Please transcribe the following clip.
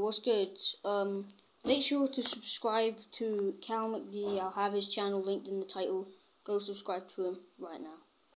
what's good? Um, make sure to subscribe to Cal McD. I'll have his channel linked in the title. Go subscribe to him right now.